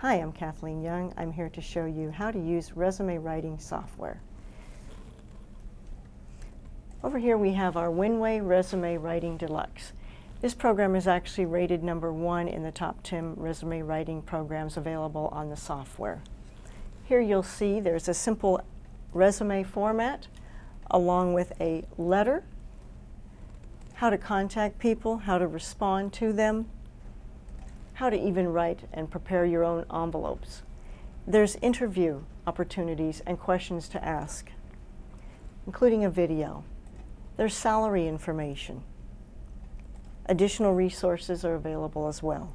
Hi, I'm Kathleen Young. I'm here to show you how to use resume writing software. Over here we have our Winway Resume Writing Deluxe. This program is actually rated number one in the top 10 resume writing programs available on the software. Here you'll see there's a simple resume format along with a letter, how to contact people, how to respond to them, how to even write and prepare your own envelopes. There's interview opportunities and questions to ask, including a video. There's salary information. Additional resources are available as well.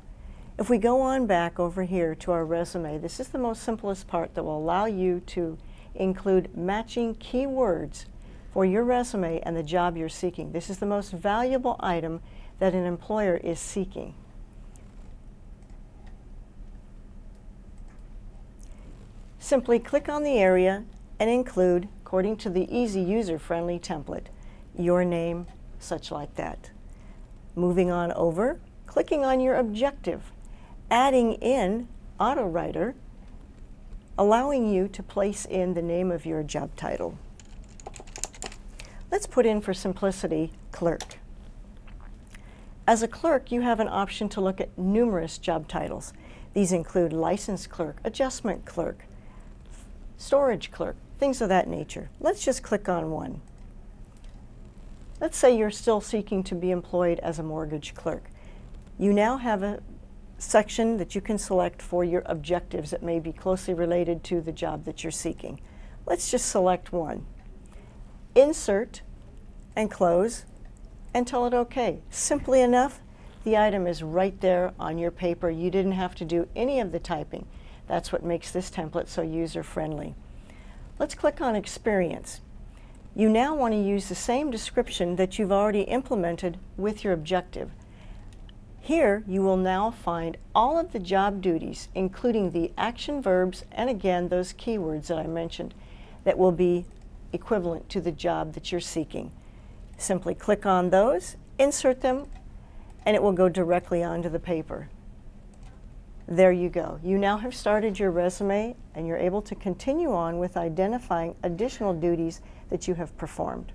If we go on back over here to our resume, this is the most simplest part that will allow you to include matching keywords for your resume and the job you're seeking. This is the most valuable item that an employer is seeking. Simply click on the area and include, according to the easy user-friendly template, your name, such like that. Moving on over, clicking on your objective, adding in AutoWriter, allowing you to place in the name of your job title. Let's put in for simplicity, clerk. As a clerk, you have an option to look at numerous job titles. These include license clerk, adjustment clerk, storage clerk, things of that nature. Let's just click on one. Let's say you're still seeking to be employed as a mortgage clerk. You now have a section that you can select for your objectives that may be closely related to the job that you're seeking. Let's just select one. Insert and close and tell it OK. Simply enough, the item is right there on your paper. You didn't have to do any of the typing. That's what makes this template so user-friendly. Let's click on Experience. You now want to use the same description that you've already implemented with your objective. Here, you will now find all of the job duties, including the action verbs and again, those keywords that I mentioned that will be equivalent to the job that you're seeking. Simply click on those, insert them, and it will go directly onto the paper. There you go. You now have started your resume and you're able to continue on with identifying additional duties that you have performed.